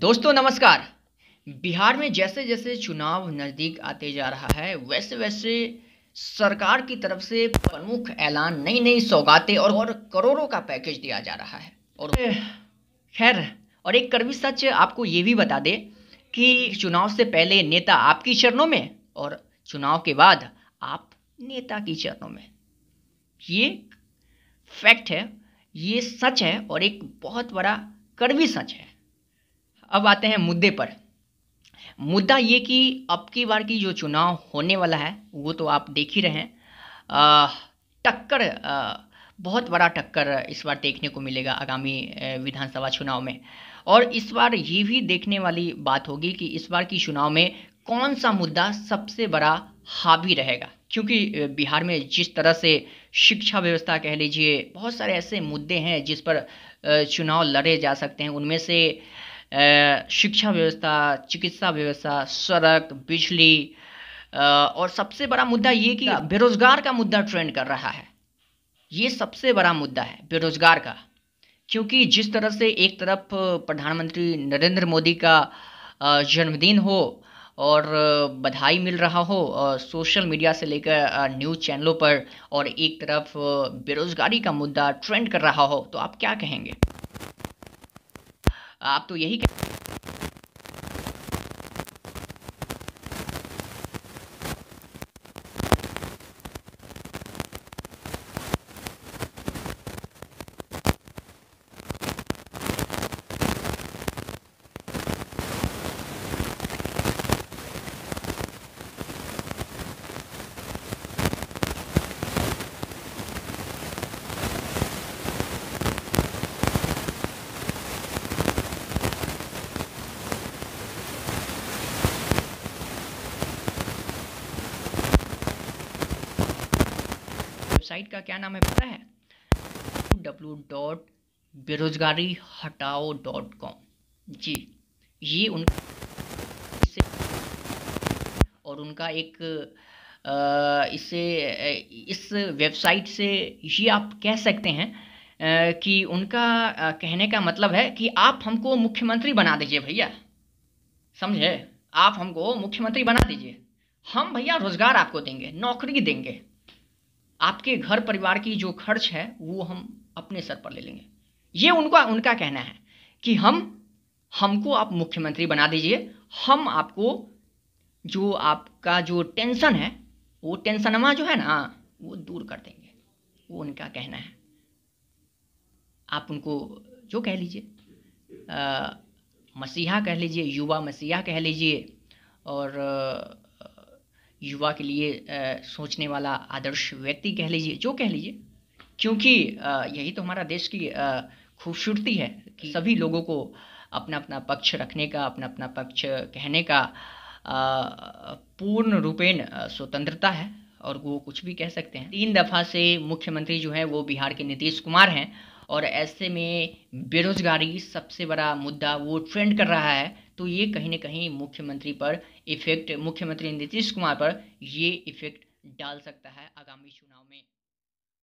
दोस्तों नमस्कार। बिहार में जैसे जैसे चुनाव नज़दीक आते जा रहा है वैसे वैसे सरकार की तरफ़ से प्रमुख ऐलान नई नई सौगातें और, और करोड़ों का पैकेज दिया जा रहा है। और खैर और एक कड़वी सच आपको ये भी बता दे कि चुनाव से पहले नेता आपकी चरणों में और चुनाव के बाद आप नेता की चरणों में। ये फैक्ट है ये सच है और एक बहुत बड़ा कड़वी सच है। अब आते हैं मुद्दे पर। मुद्दा ये कि अब की बार की जो चुनाव होने वाला है, वो तो आप देख ही रहे हैं। टक्कर बहुत बड़ा टक्कर इस बार देखने को मिलेगा आगामी विधानसभा चुनाव में। और इस बार ये भी देखने वाली बात होगी कि इस बार की चुनाव में कौन सा मुद्दा सबसे बड़ा हावी रहेगा। क्योंकि बिहार में जिस तरह से शिक्षा व्यवस्था कह लीजिए, बहुत सारे ऐसे मुद्दे हैं जिस पर चुनाव लड़े जा सकते हैं। उनमें से शिक्षा व्यवस्था चिकित्सा व्यवस्था सड़क बिजली और सबसे बड़ा मुद्दा ये कि बेरोजगार का मुद्दा ट्रेंड कर रहा है। ये सबसे बड़ा मुद्दा है बेरोजगार का। क्योंकि जिस तरह से एक तरफ़ प्रधानमंत्री नरेंद्र मोदी का जन्मदिन हो और बधाई मिल रहा हो सोशल मीडिया से लेकर न्यूज़ चैनलों पर और एक तरफ़ बेरोज़गारी का मुद्दा ट्रेंड कर रहा हो तो आप क्या कहेंगे? आप तो यही कह वेबसाइट का क्या नाम है पता है? डब्ल्यू डॉट बेरोजगारी हटाओ डॉट कॉम जी, ये उन और उनका एक इससे इस वेबसाइट से ये आप कह सकते हैं कि उनका कहने का मतलब है कि आप हमको मुख्यमंत्री बना दीजिए भैया। समझे? आप हमको मुख्यमंत्री बना दीजिए। हम भैया रोज़गार आपको देंगे, नौकरी देंगे। आपके घर परिवार की जो खर्च है, वो हम अपने सर पर ले लेंगे। ये उनका उनका कहना है कि हम, हमको आप मुख्यमंत्री बना दीजिए। हम आपको जो आपका जो टेंशन है, वो टेंशनमा जो है ना, वो दूर कर देंगे। वो उनका कहना है। आप उनको जो कह लीजिए मसीहा कह लीजिए, युवा मसीहा कह लीजिए, और युवा के लिए आ, सोचने वाला आदर्श व्यक्ति कह लीजिए जो कह लीजिए। क्योंकि यही तो हमारा देश की खूबसूरती है कि सभी लोगों को अपना अपना पक्ष रखने का अपना अपना पक्ष कहने का पूर्ण रूपेण स्वतंत्रता है। और वो कुछ भी कह सकते हैं। तीन दफ़ा से मुख्यमंत्री जो है वो बिहार के नीतीश कुमार हैं। और ऐसे में बेरोज़गारी सबसे बड़ा मुद्दा वो ट्रेंड कर रहा है तो ये कहीं ना कहीं मुख्यमंत्री पर इफ़ेक्ट मुख्यमंत्री नीतीश कुमार पर ये इफ़ेक्ट डाल सकता है आगामी चुनाव में।